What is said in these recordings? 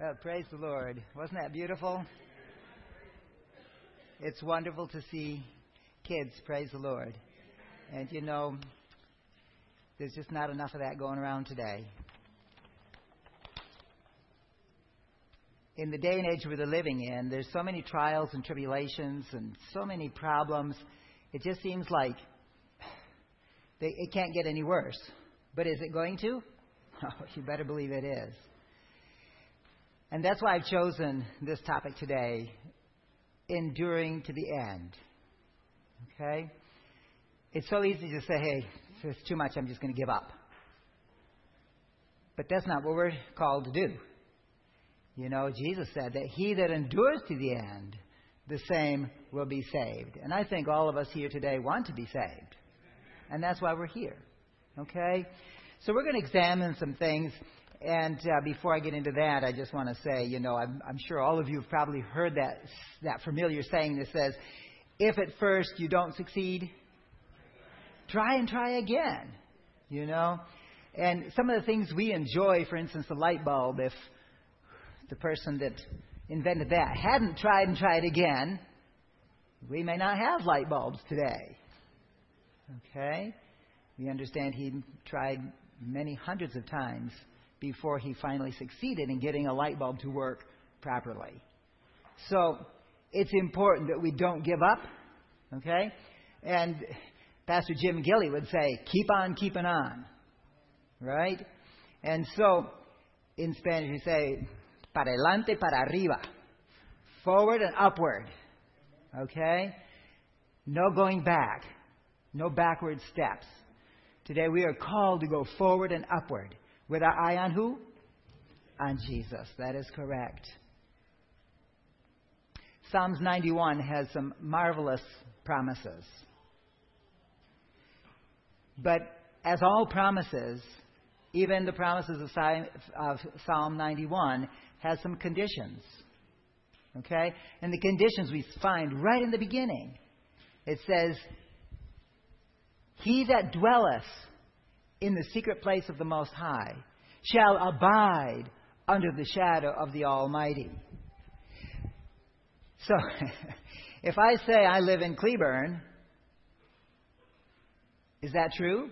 Well, praise the Lord. Wasn't that beautiful? It's wonderful to see kids praise the Lord. And you know, there's just not enough of that going around today. In the day and age we're living in, there's so many trials and tribulations and so many problems. It just seems like they, it can't get any worse. But is it going to? Oh, you better believe it is. And that's why I've chosen this topic today enduring to the end. Okay? It's so easy to say, hey, it's too much, I'm just going to give up. But that's not what we're called to do. You know, Jesus said that he that endures to the end, the same will be saved. And I think all of us here today want to be saved. And that's why we're here. Okay? So we're going to examine some things. And uh, before I get into that, I just want to say, you know, I'm, I'm sure all of you have probably heard that, that familiar saying that says, if at first you don't succeed, try and try again. You know? And some of the things we enjoy, for instance, the light bulb, if the person that invented that hadn't tried and tried again, we may not have light bulbs today. Okay? We understand he tried many hundreds of times before he finally succeeded in getting a light bulb to work properly. So it's important that we don't give up, okay? And Pastor Jim Gilley would say, keep on keeping on, right? And so in Spanish we say, para adelante, para arriba, forward and upward, okay? No going back, no backward steps. Today we are called to go forward and upward with our eye on who? On Jesus. That is correct. Psalms 91 has some marvelous promises. But as all promises, even the promises of Psalm 91 has some conditions. Okay? And the conditions we find right in the beginning. It says, he that dwelleth in the secret place of the Most High shall abide under the shadow of the Almighty. So, if I say I live in Cleburne, is that true?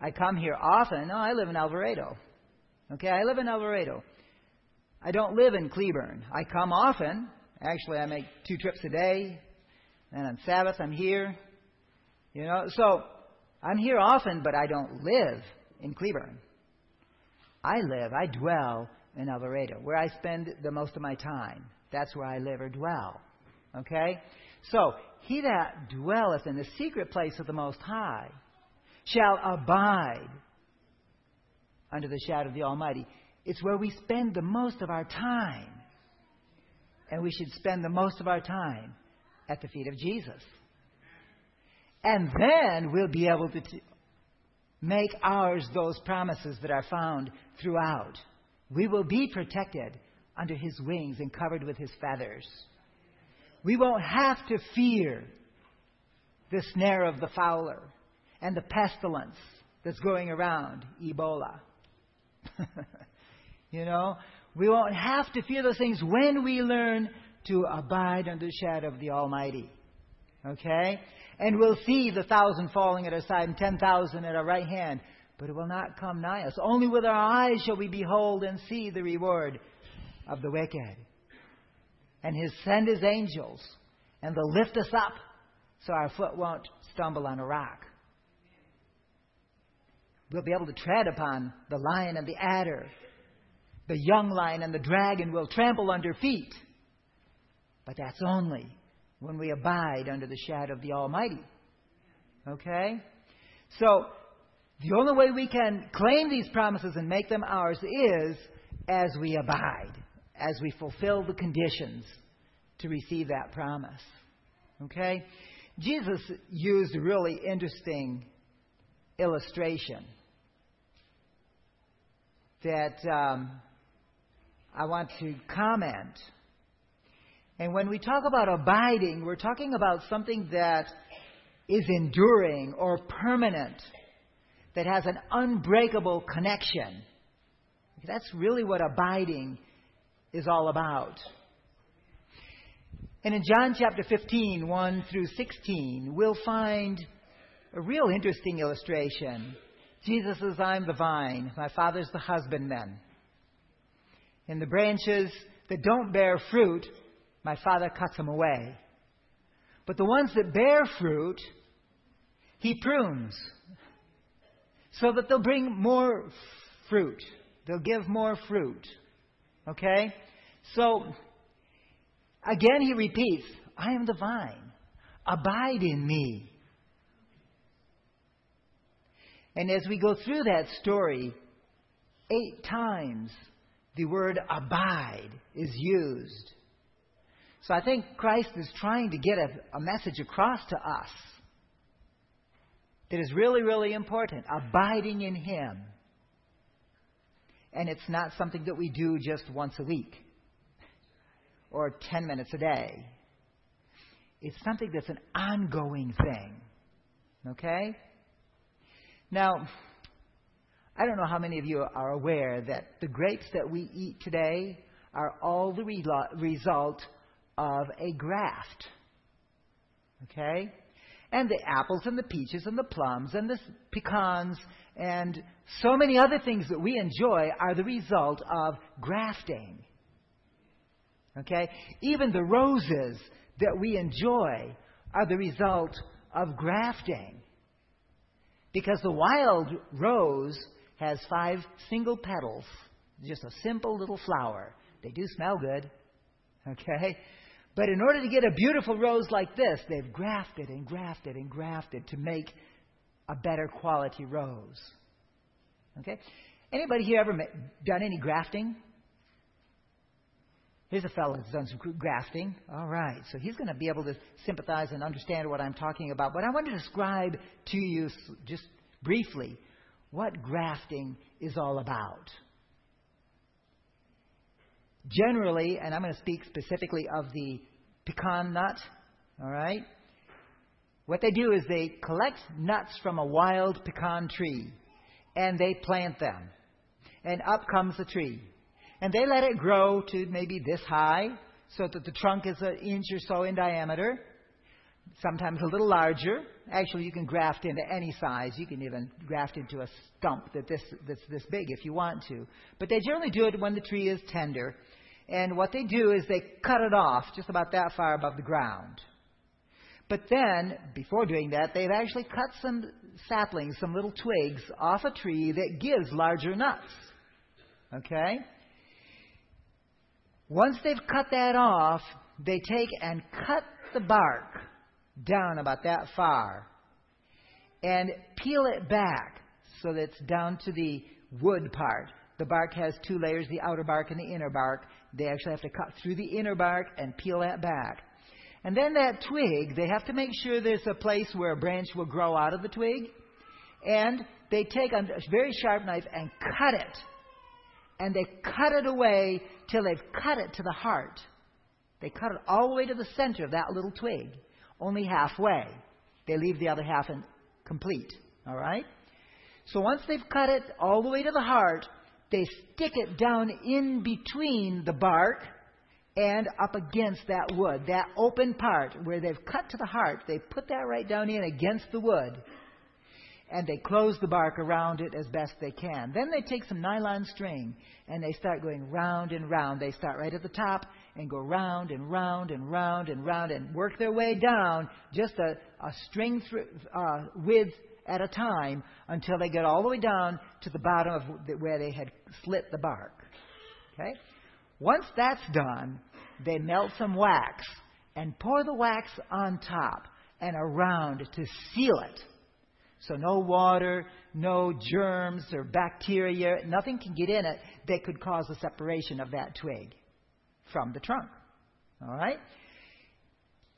I come here often. No, I live in Alvarado. Okay, I live in Alvarado. I don't live in Cleburne. I come often. Actually, I make two trips a day. And on Sabbath, I'm here. You know, so I'm here often, but I don't live in Cleburne. I live, I dwell in Alvarado, where I spend the most of my time. That's where I live or dwell. Okay? So, he that dwelleth in the secret place of the Most High shall abide under the shadow of the Almighty. It's where we spend the most of our time. And we should spend the most of our time at the feet of Jesus. And then we'll be able to t- make ours those promises that are found throughout. We will be protected under his wings and covered with his feathers. We won't have to fear the snare of the fowler and the pestilence that's going around, Ebola. you know, we won't have to fear those things when we learn to abide under the shadow of the Almighty. Okay? And we'll see the thousand falling at our side and ten thousand at our right hand, but it will not come nigh us. Only with our eyes shall we behold and see the reward of the wicked. And He'll send His angels, and they'll lift us up so our foot won't stumble on a rock. We'll be able to tread upon the lion and the adder. The young lion and the dragon will trample under feet. But that's only when we abide under the shadow of the Almighty. Okay? So, the only way we can claim these promises and make them ours is as we abide, as we fulfill the conditions to receive that promise. Okay? Jesus used a really interesting illustration that um, I want to comment and when we talk about abiding, we're talking about something that is enduring or permanent, that has an unbreakable connection. That's really what abiding is all about. And in John chapter 15, 1 through 16, we'll find a real interesting illustration. Jesus says, I'm the vine, my Father's the husbandman. And the branches that don't bear fruit, my Father cuts them away. But the ones that bear fruit, He prunes so that they'll bring more fruit. They'll give more fruit. Okay? So, again, He repeats, I am the vine. Abide in me. And as we go through that story, eight times the word abide is used. So I think Christ is trying to get a, a message across to us that is really, really important abiding in Him. And it's not something that we do just once a week or 10 minutes a day. It's something that's an ongoing thing. Okay? Now, I don't know how many of you are aware that the grapes that we eat today are all the re- result of a graft. Okay? And the apples and the peaches and the plums and the pecans and so many other things that we enjoy are the result of grafting. Okay? Even the roses that we enjoy are the result of grafting. Because the wild rose has five single petals, just a simple little flower. They do smell good. Okay? But in order to get a beautiful rose like this, they've grafted and grafted and grafted to make a better quality rose. Okay? Anybody here ever done any grafting? Here's a fellow that's done some grafting. All right, so he's going to be able to sympathize and understand what I'm talking about. But I want to describe to you just briefly what grafting is all about. Generally, and I'm going to speak specifically of the pecan nut, all right? What they do is they collect nuts from a wild pecan tree and they plant them. And up comes the tree. And they let it grow to maybe this high so that the trunk is an inch or so in diameter, sometimes a little larger. Actually, you can graft into any size. You can even graft into a stump that this, that's this big if you want to. But they generally do it when the tree is tender. And what they do is they cut it off just about that far above the ground. But then, before doing that, they've actually cut some saplings, some little twigs off a tree that gives larger nuts. Okay? Once they've cut that off, they take and cut the bark down about that far and peel it back so that it's down to the wood part. The bark has two layers, the outer bark and the inner bark. They actually have to cut through the inner bark and peel that back. And then that twig, they have to make sure there's a place where a branch will grow out of the twig. And they take a very sharp knife and cut it. And they cut it away till they've cut it to the heart. They cut it all the way to the center of that little twig, only halfway. They leave the other half incomplete. All right? So once they've cut it all the way to the heart, they stick it down in between the bark and up against that wood, that open part where they've cut to the heart. They put that right down in against the wood. And they close the bark around it as best they can. Then they take some nylon string and they start going round and round. They start right at the top and go round and round and round and round and work their way down just a, a string uh, width at a time until they get all the way down to the bottom of where they had slit the bark. Okay? Once that's done, they melt some wax and pour the wax on top and around to seal it. So no water, no germs or bacteria, nothing can get in it that could cause the separation of that twig from the trunk. All right?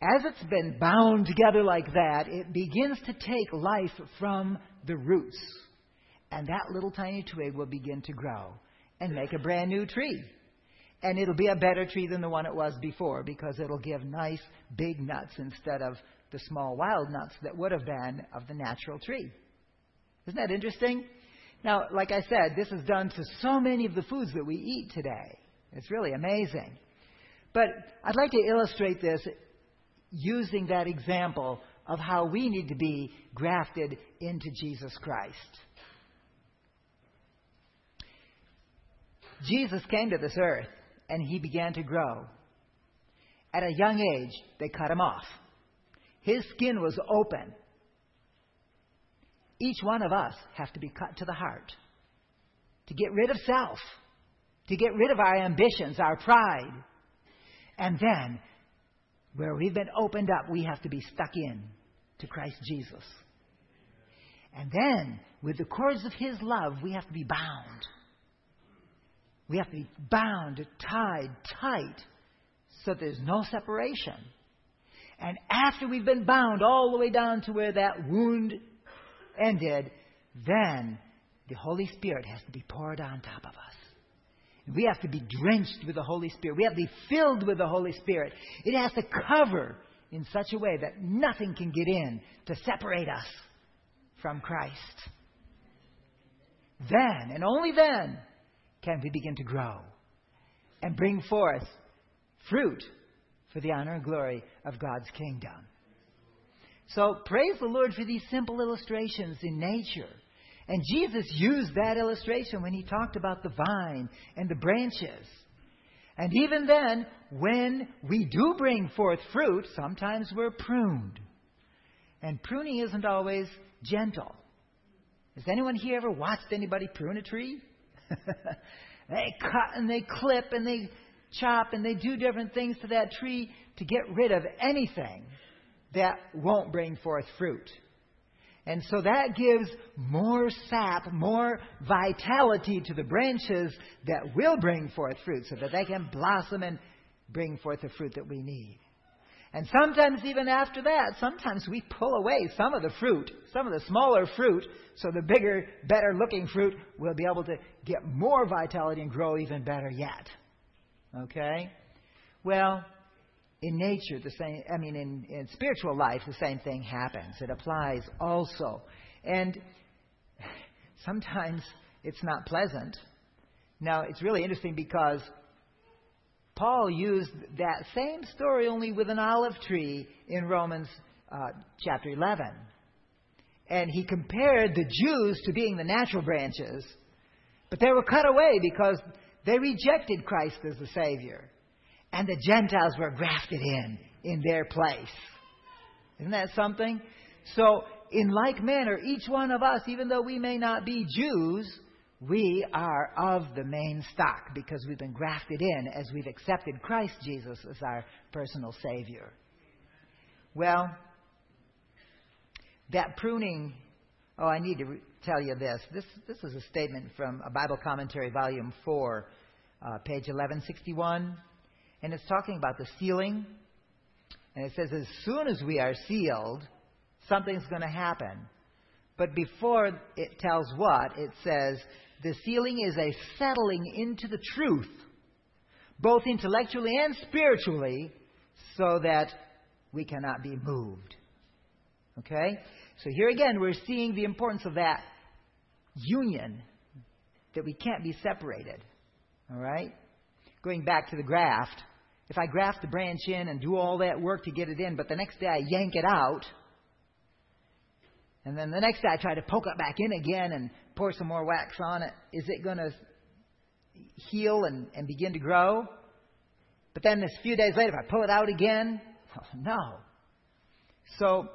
as it's been bound together like that, it begins to take life from the roots. And that little tiny twig will begin to grow and make a brand new tree. And it'll be a better tree than the one it was before because it'll give nice big nuts instead of the small wild nuts that would have been of the natural tree. Isn't that interesting? Now, like I said, this is done to so many of the foods that we eat today. It's really amazing. But I'd like to illustrate this using that example of how we need to be grafted into Jesus Christ. Jesus came to this earth and he began to grow. At a young age, they cut him off. His skin was open. Each one of us have to be cut to the heart to get rid of self, to get rid of our ambitions, our pride. And then, where we've been opened up, we have to be stuck in to Christ Jesus. And then, with the cords of His love, we have to be bound. We have to be bound, tied, tight, so there's no separation. And after we've been bound all the way down to where that wound ended, then the Holy Spirit has to be poured on top of us. We have to be drenched with the Holy Spirit. We have to be filled with the Holy Spirit. It has to cover in such a way that nothing can get in to separate us from Christ. Then, and only then, can we begin to grow and bring forth fruit for the honor and glory of God's kingdom. So praise the Lord for these simple illustrations in nature. And Jesus used that illustration when he talked about the vine and the branches. And even then, when we do bring forth fruit, sometimes we're pruned. And pruning isn't always gentle. Has anyone here ever watched anybody prune a tree? they cut and they clip and they chop and they do different things to that tree to get rid of anything that won't bring forth fruit. And so that gives more sap, more vitality to the branches that will bring forth fruit so that they can blossom and bring forth the fruit that we need. And sometimes, even after that, sometimes we pull away some of the fruit, some of the smaller fruit, so the bigger, better looking fruit will be able to get more vitality and grow even better yet. Okay? Well, in nature, the same, I mean, in, in spiritual life, the same thing happens. It applies also. And sometimes it's not pleasant. Now, it's really interesting because Paul used that same story only with an olive tree in Romans uh, chapter 11. And he compared the Jews to being the natural branches, but they were cut away because they rejected Christ as the Savior. And the Gentiles were grafted in, in their place. Isn't that something? So, in like manner, each one of us, even though we may not be Jews, we are of the main stock because we've been grafted in as we've accepted Christ Jesus as our personal Savior. Well, that pruning, oh, I need to re- tell you this. This, this is a statement from a Bible commentary, volume 4, uh, page 1161. And it's talking about the sealing. And it says, as soon as we are sealed, something's going to happen. But before it tells what, it says, the sealing is a settling into the truth, both intellectually and spiritually, so that we cannot be moved. Okay? So here again, we're seeing the importance of that union, that we can't be separated. All right? Going back to the graft, if I graft the branch in and do all that work to get it in, but the next day I yank it out, and then the next day I try to poke it back in again and pour some more wax on it, is it going to heal and, and begin to grow? But then a few days later, if I pull it out again, oh, no. So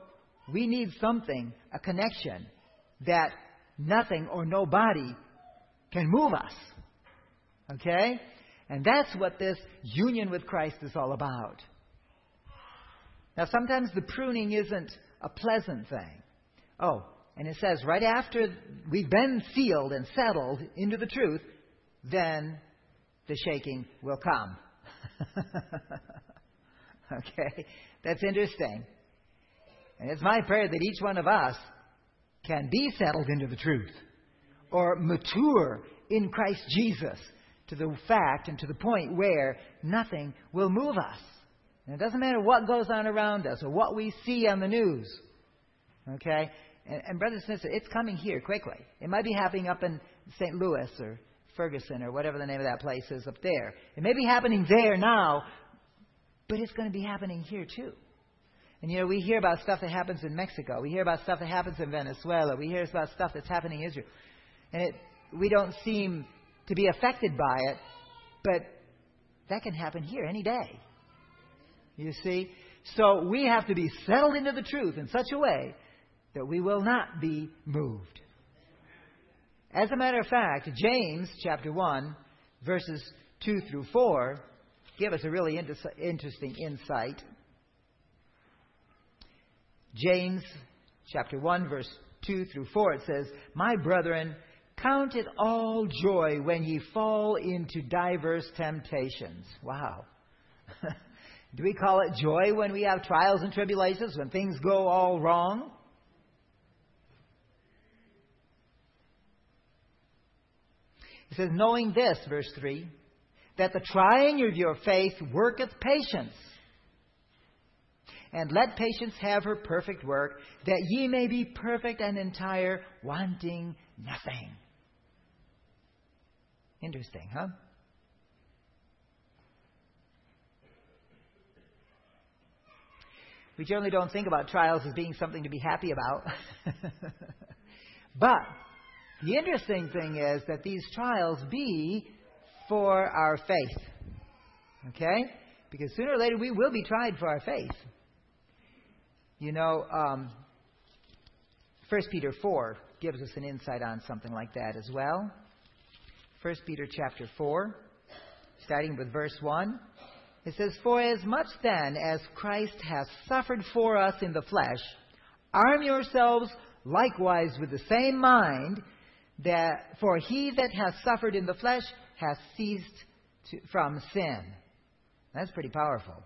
we need something, a connection, that nothing or nobody can move us. Okay? And that's what this union with Christ is all about. Now, sometimes the pruning isn't a pleasant thing. Oh, and it says right after we've been sealed and settled into the truth, then the shaking will come. okay? That's interesting. And it's my prayer that each one of us can be settled into the truth or mature in Christ Jesus to the fact and to the point where nothing will move us. And it doesn't matter what goes on around us or what we see on the news. Okay? And, and brothers and sisters, it's coming here quickly. It might be happening up in St. Louis or Ferguson or whatever the name of that place is up there. It may be happening there now, but it's going to be happening here too. And you know, we hear about stuff that happens in Mexico. We hear about stuff that happens in Venezuela. We hear about stuff that's happening in Israel. And it, we don't seem to be affected by it, but that can happen here any day. You see? So we have to be settled into the truth in such a way that we will not be moved. As a matter of fact, James chapter 1, verses 2 through 4, give us a really interesting insight. James chapter 1, verse 2 through 4, it says, My brethren, count it all joy when ye fall into diverse temptations. Wow. Do we call it joy when we have trials and tribulations, when things go all wrong? He says, knowing this, verse 3, that the trying of your faith worketh patience. And let patience have her perfect work, that ye may be perfect and entire, wanting nothing. Interesting, huh? We generally don't think about trials as being something to be happy about. but the interesting thing is that these trials be for our faith. Okay? Because sooner or later we will be tried for our faith. You know, um, 1 Peter 4 gives us an insight on something like that as well. 1 Peter chapter 4, starting with verse 1. It says, For as much then as Christ has suffered for us in the flesh, arm yourselves likewise with the same mind, that for he that has suffered in the flesh has ceased to, from sin. That's pretty powerful.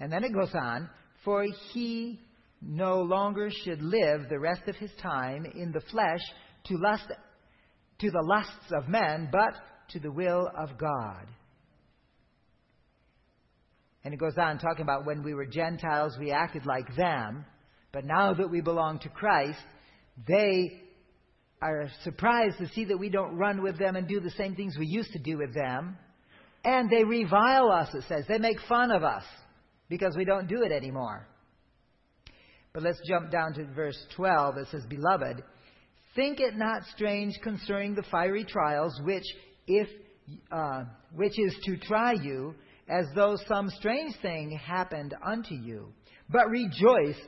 And then it goes on, for he no longer should live the rest of his time in the flesh to lust to the lusts of men, but to the will of God. And it goes on talking about when we were Gentiles, we acted like them. But now that we belong to Christ, they are surprised to see that we don't run with them and do the same things we used to do with them. And they revile us, it says. They make fun of us because we don't do it anymore. But let's jump down to verse 12. It says, Beloved, think it not strange concerning the fiery trials, which, if, uh, which is to try you, as though some strange thing happened unto you. But rejoice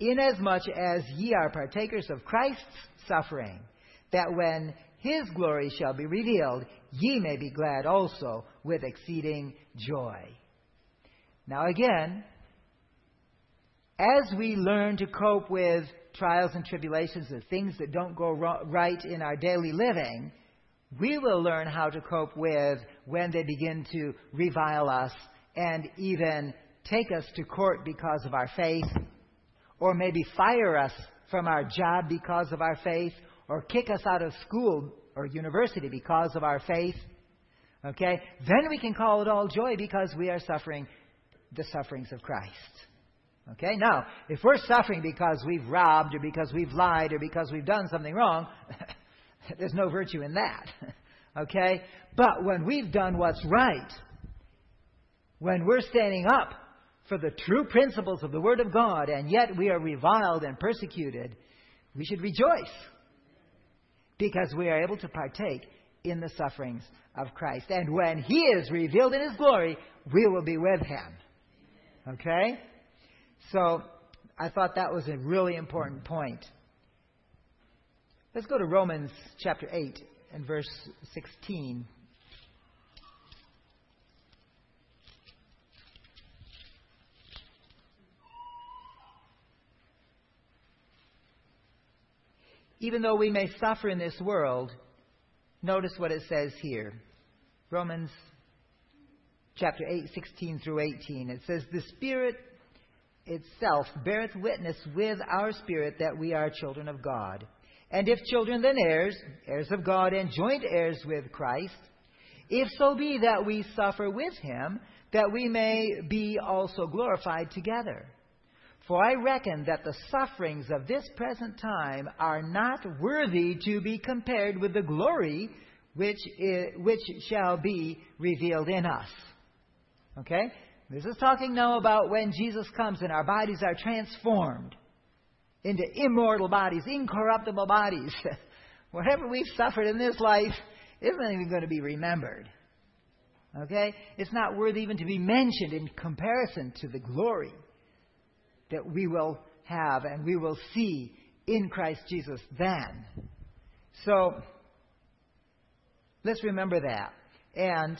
inasmuch as ye are partakers of Christ's suffering that when his glory shall be revealed, ye may be glad also with exceeding joy. Now, again, as we learn to cope with trials and tribulations, the things that don't go right in our daily living, we will learn how to cope with when they begin to revile us and even take us to court because of our faith, or maybe fire us from our job because of our faith, or kick us out of school or university because of our faith, okay, then we can call it all joy because we are suffering the sufferings of Christ. Okay? Now, if we're suffering because we've robbed or because we've lied or because we've done something wrong, there's no virtue in that. okay? But when we've done what's right, when we're standing up for the true principles of the Word of God and yet we are reviled and persecuted, we should rejoice because we are able to partake in the sufferings of Christ. And when He is revealed in His glory, we will be with Him. Okay? So, I thought that was a really important point. Let's go to Romans chapter 8 and verse 16. Even though we may suffer in this world, notice what it says here. Romans chapter 8, 16 through 18. It says, The Spirit itself beareth witness with our spirit that we are children of God. And if children, then heirs, heirs of God, and joint heirs with Christ, if so be that we suffer with him, that we may be also glorified together. For I reckon that the sufferings of this present time are not worthy to be compared with the glory which, is, which shall be revealed in us. Okay? This is talking now about when Jesus comes and our bodies are transformed into immortal bodies, incorruptible bodies. Whatever we've suffered in this life isn't even going to be remembered. Okay? It's not worth even to be mentioned in comparison to the glory that we will have and we will see in Christ Jesus then. So, let's remember that. And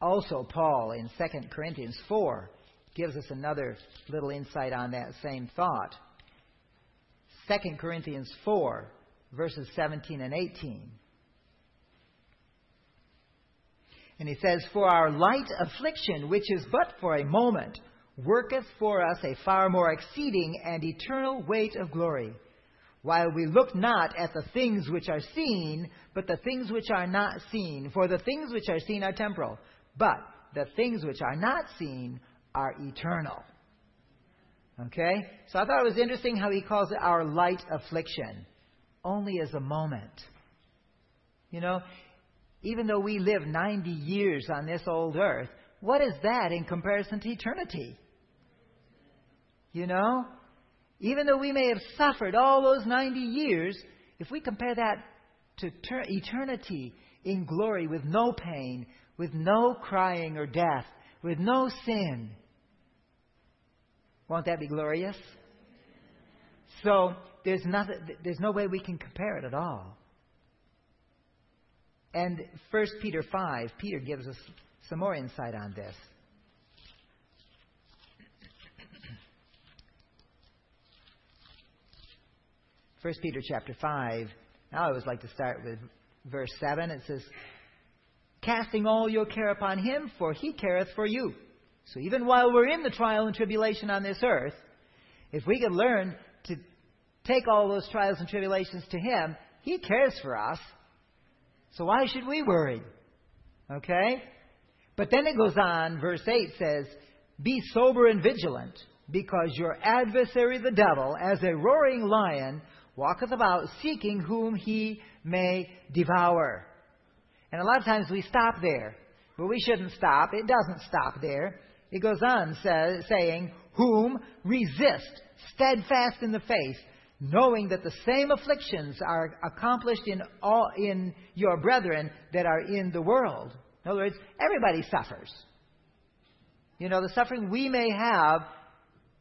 also, Paul in 2 Corinthians 4 gives us another little insight on that same thought. 2 Corinthians 4, verses 17 and 18. And he says, For our light affliction, which is but for a moment, worketh for us a far more exceeding and eternal weight of glory. While we look not at the things which are seen, but the things which are not seen. For the things which are seen are temporal, but the things which are not seen are eternal. Okay? So I thought it was interesting how he calls it our light affliction. Only as a moment. You know, even though we live 90 years on this old earth, what is that in comparison to eternity? You know? Even though we may have suffered all those 90 years, if we compare that to ter- eternity in glory with no pain, with no crying or death, with no sin, won't that be glorious? So there's, nothing, there's no way we can compare it at all. And 1 Peter 5, Peter gives us some more insight on this. First Peter chapter 5. Now I always like to start with verse 7. It says, Casting all your care upon him, for he careth for you. So even while we're in the trial and tribulation on this earth, if we can learn to take all those trials and tribulations to him, he cares for us. So why should we worry? Okay? But then it goes on, verse 8 says, Be sober and vigilant, because your adversary the devil, as a roaring lion, walketh about seeking whom he may devour. And a lot of times we stop there, but we shouldn't stop. It doesn't stop there. It goes on say, saying, Whom resist, steadfast in the faith, knowing that the same afflictions are accomplished in all in your brethren that are in the world. In other words, everybody suffers. You know, the suffering we may have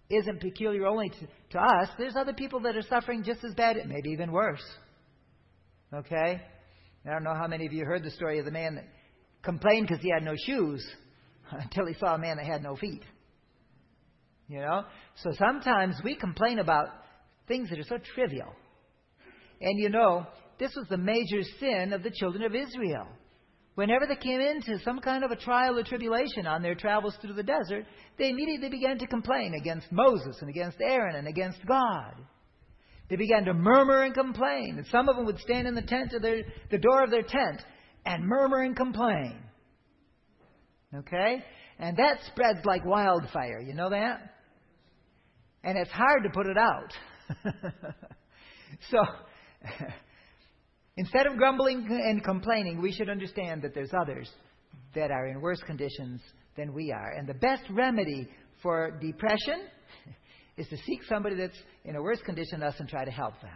isn't peculiar only to, to us. There's other people that are suffering just as bad, maybe even worse. Okay? I don't know how many of you heard the story of the man that complained because he had no shoes until he saw a man that had no feet. You know? So sometimes we complain about things that are so trivial. And you know, this was the major sin of the children of Israel. Whenever they came into some kind of a trial or tribulation on their travels through the desert, they immediately began to complain against Moses and against Aaron and against God. They began to murmur and complain. And some of them would stand in the tent of their, the door of their tent and murmur and complain. Okay? And that spreads like wildfire. You know that? And it's hard to put it out. so, instead of grumbling and complaining, we should understand that there's others that are in worse conditions than we are. And the best remedy for depression is to seek somebody that's in a worse condition than us and try to help them.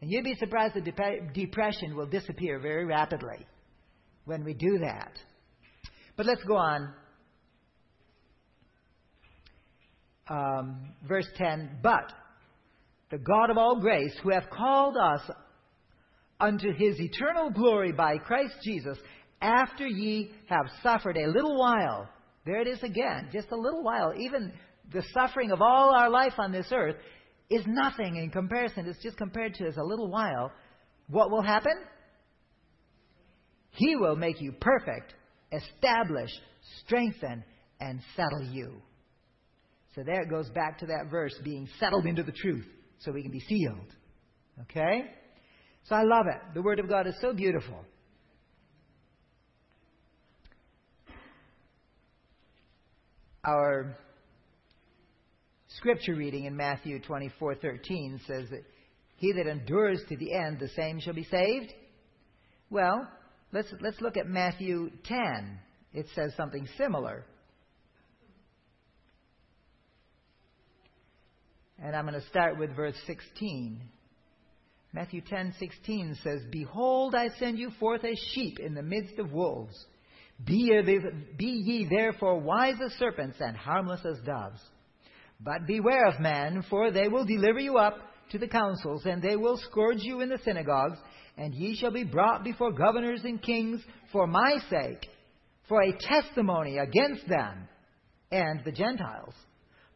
And you'd be surprised that dep- depression will disappear very rapidly when we do that. But let's go on. Um, verse 10 But the God of all grace, who hath called us unto his eternal glory by Christ Jesus, after ye have suffered a little while, there it is again, just a little while, even the suffering of all our life on this earth is nothing in comparison. It's just compared to as a little while. What will happen? He will make you perfect, establish, strengthen, and settle you. So there it goes back to that verse being settled into the truth so we can be sealed. Okay? So I love it. The Word of God is so beautiful. Our scripture reading in Matthew 24:13 says that he that endures to the end the same shall be saved. Well, let's, let's look at Matthew 10. It says something similar. And I'm going to start with verse 16. Matthew 10:16 says, "Behold, I send you forth as sheep in the midst of wolves. Be ye, be ye therefore wise as serpents and harmless as doves. But beware of men, for they will deliver you up to the councils, and they will scourge you in the synagogues, and ye shall be brought before governors and kings for my sake, for a testimony against them and the Gentiles.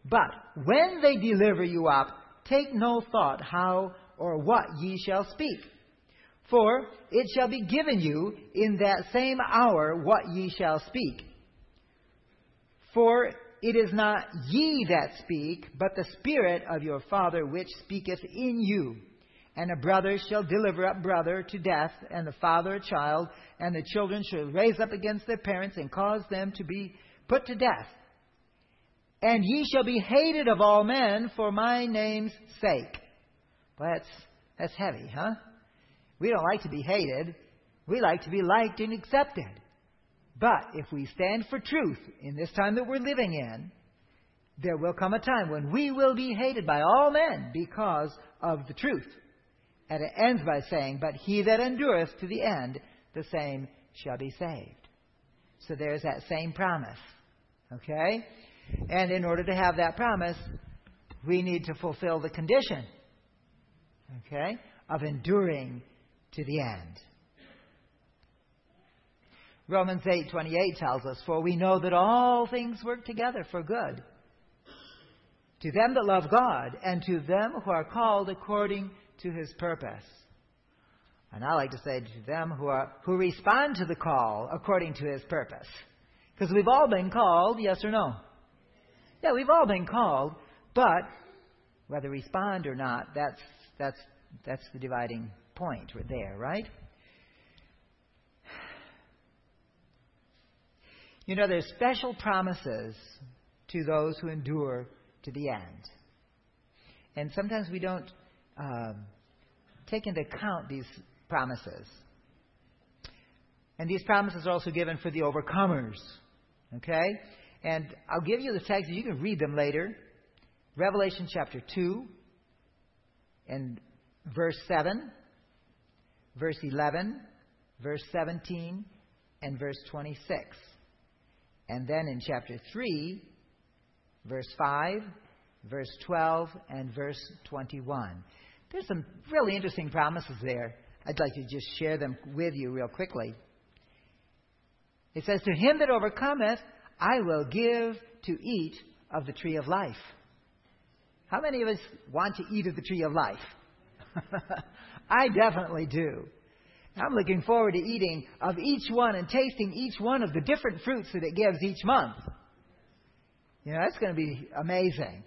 But when they deliver you up, take no thought how or what ye shall speak. For it shall be given you in that same hour what ye shall speak. For it is not ye that speak, but the Spirit of your Father which speaketh in you. And a brother shall deliver up brother to death, and the father a child, and the children shall raise up against their parents and cause them to be put to death. And ye shall be hated of all men for my name's sake. Well, that's, that's heavy, huh? We don't like to be hated. We like to be liked and accepted. But if we stand for truth in this time that we're living in, there will come a time when we will be hated by all men because of the truth. And it ends by saying, But he that endureth to the end, the same shall be saved. So there's that same promise. Okay? And in order to have that promise, we need to fulfill the condition okay, of enduring to the end. Romans 8:28 tells us, "For we know that all things work together for good to them that love God and to them who are called according to his purpose." And I like to say to them who are who respond to the call according to his purpose. Because we've all been called, yes or no? Yeah, we've all been called, but whether respond or not, that's that's, that's the dividing point there, right? You know, there's special promises to those who endure to the end. And sometimes we don't um, take into account these promises. And these promises are also given for the overcomers. Okay? And I'll give you the text, you can read them later. Revelation chapter 2, in verse 7, verse 11, verse 17, and verse 26. And then in chapter 3, verse 5, verse 12, and verse 21. There's some really interesting promises there. I'd like to just share them with you real quickly. It says, To him that overcometh, I will give to eat of the tree of life how many of us want to eat of the tree of life? I definitely do. I'm looking forward to eating of each one and tasting each one of the different fruits that it gives each month. You know, that's going to be amazing.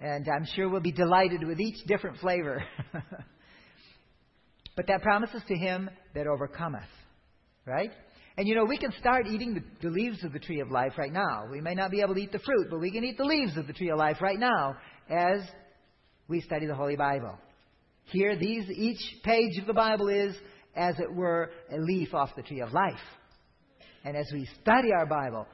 And I'm sure we'll be delighted with each different flavor. but that promises to him that overcometh. Right? And you know, we can start eating the, the, leaves of the tree of life right now. We may not be able to eat the fruit, but we can eat the leaves of the tree of life right now as we study the Holy Bible. Here, these, each page of the Bible is, as it were, a leaf off the tree of life. And as we study our Bible,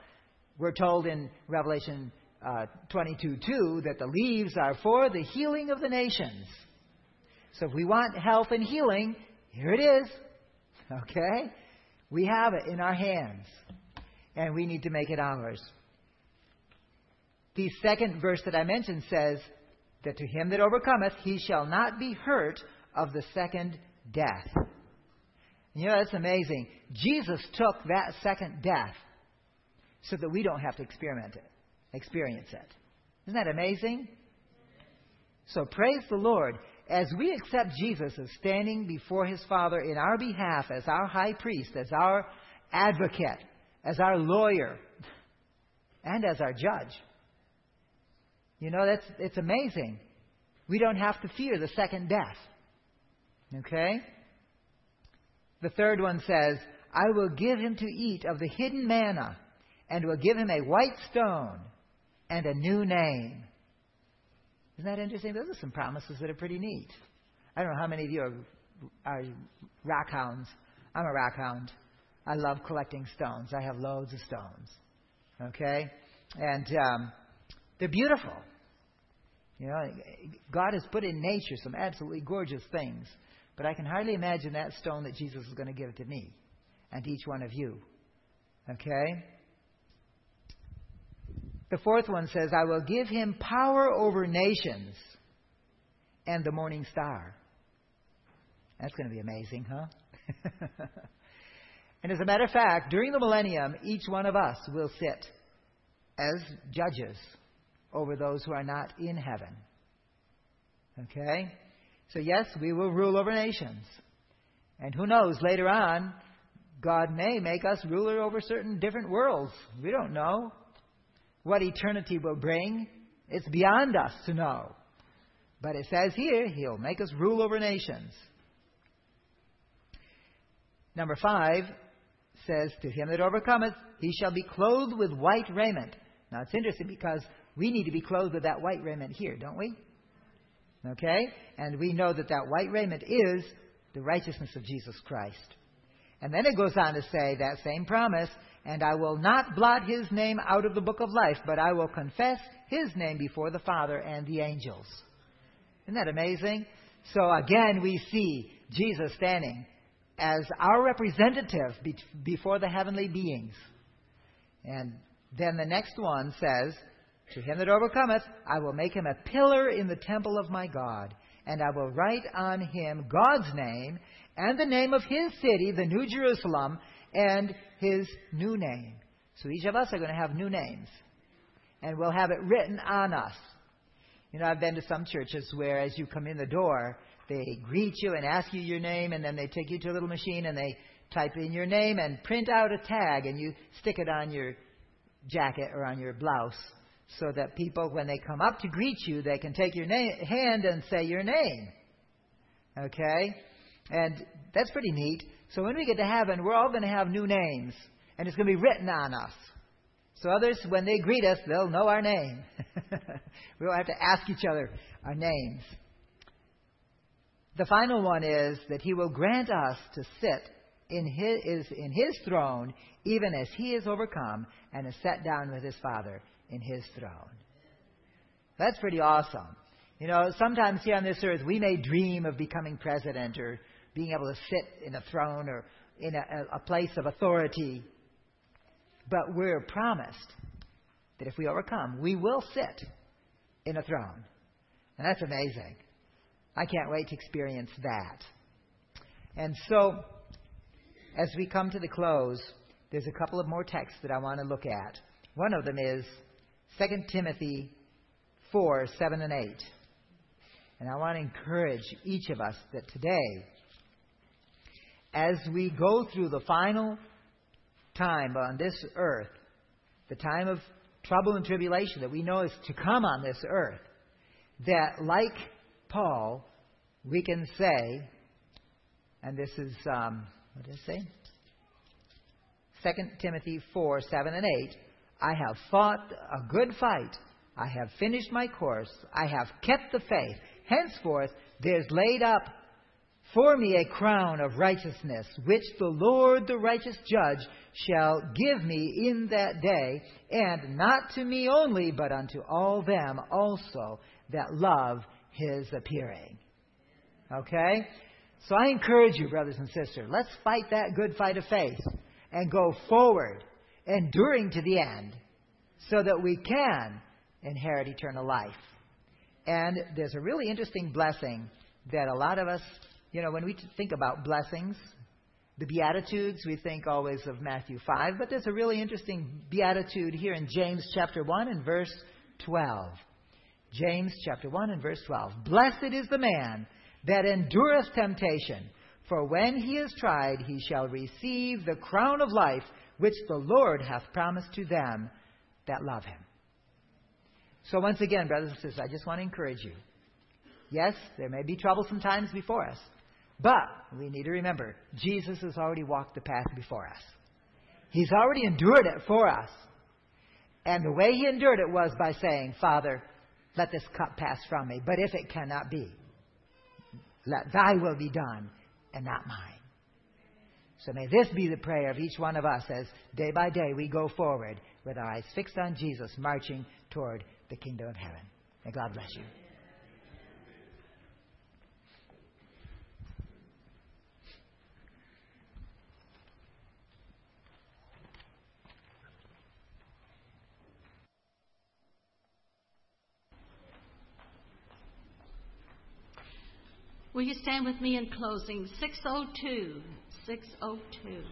we're told in Revelation uh, 22 2 that the leaves are for the healing of the nations. So if we want health and healing, here it is. Okay? We have it in our hands. And we need to make it ours. The second verse that I mentioned says that to him that overcometh, he shall not be hurt of the second death. You know, that's amazing. Jesus took that second death so that we don't have to experiment it, experience it. Isn't that amazing? So praise the Lord. As we accept Jesus as standing before his Father in our behalf as our high priest, as our advocate, as our lawyer, and as our judge, you know, that's it's amazing. We don't have to fear the second death. Okay? The third one says, I will give him to eat of the hidden manna, and will give him a white stone and a new name. Isn't that interesting? Those are some promises that are pretty neat. I don't know how many of you are, are rock hounds. I'm a rock hound. I love collecting stones. I have loads of stones. Okay? And um, they're beautiful. You know, God has put in nature some absolutely gorgeous things. But I can hardly imagine that stone that Jesus is going to give to me and to each one of you. Okay? The fourth one says, I will give him power over nations and the morning star. That's going to be amazing, huh? and as a matter of fact, during the millennium, each one of us will sit as judges over those who are not in heaven. Okay? So, yes, we will rule over nations. And who knows, later on, God may make us ruler over certain different worlds. We don't know what eternity will bring. It's beyond us to know. But it says here, He'll make us rule over nations. Number five says, To him that overcometh, he shall be clothed with white raiment. Now it's interesting because we need to be clothed with that white raiment here, don't we? Okay? And we know that that white raiment is the righteousness of Jesus Christ. And then it goes on to say that same promise, and I will not blot his name out of the book of life, but I will confess his name before the Father and the angels. Isn't that amazing? So again, we see Jesus standing as our representative be- before the heavenly beings. And then the next one says, To him that overcometh, I will make him a pillar in the temple of my God, and I will write on him God's name, and the name of his city, the New Jerusalem, and his new name. So each of us are going to have new names. And we'll have it written on us. You know, I've been to some churches where as you come in the door, they greet you and ask you your name, and then they take you to a little machine and they type in your name and print out a tag, and you stick it on your jacket or on your blouse so that people, when they come up to greet you, they can take your hand and say your name. Okay? And that's pretty neat. So when we get to heaven, we're all going to have new names, and it's going to be written on us. So others, when they greet us, they'll know our name. we won't have to ask each other our names. The final one is that He will grant us to sit in His, in his throne, even as He is overcome and is set down with His Father in His throne. That's pretty awesome. You know, sometimes here on this earth, we may dream of becoming president or being able to sit in a throne or in a, a place of authority. But we're promised that if we overcome, we will sit in a throne. And that's amazing. I can't wait to experience that. And so, as we come to the close, there's a couple of more texts that I want to look at. One of them is 2 Timothy 4 7 and 8. And I want to encourage each of us that today, as we go through the final time on this earth, the time of trouble and tribulation that we know is to come on this earth, that like Paul, we can say, and this is, um, what does it say? 2 Timothy 4 7 and 8. I have fought a good fight. I have finished my course. I have kept the faith. Henceforth, there's laid up for me a crown of righteousness, which the Lord, the righteous judge, shall give me in that day, and not to me only, but unto all them also that love his appearing. Okay? So I encourage you, brothers and sisters, let's fight that good fight of faith and go forward, enduring to the end, so that we can inherit eternal life. And there's a really interesting blessing that a lot of us, you know, when we think about blessings, the Beatitudes, we think always of Matthew 5, but there's a really interesting beatitude here in James chapter 1 and verse 12. James chapter 1 and verse 12. Blessed is the man that endureth temptation, for when he is tried, he shall receive the crown of life which the Lord hath promised to them that love him. So, once again, brothers and sisters, I just want to encourage you. Yes, there may be troublesome times before us, but we need to remember Jesus has already walked the path before us. He's already endured it for us. And the way he endured it was by saying, Father, let this cup pass from me. But if it cannot be, let thy will be done and not mine. So may this be the prayer of each one of us as day by day we go forward with our eyes fixed on Jesus, marching toward the kingdom of heaven. May God bless you. Will you stand with me in closing? 602. 602.